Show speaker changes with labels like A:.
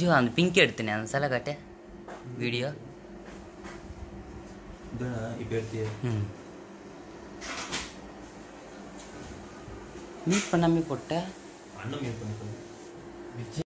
A: Joe அந்த pink எடுத்தனே அந்த சிலை காட்டு? வீடியோ
B: இப்போ
A: மீட் பண்ணாமே போட்ட?
B: அண்ணன் மீட்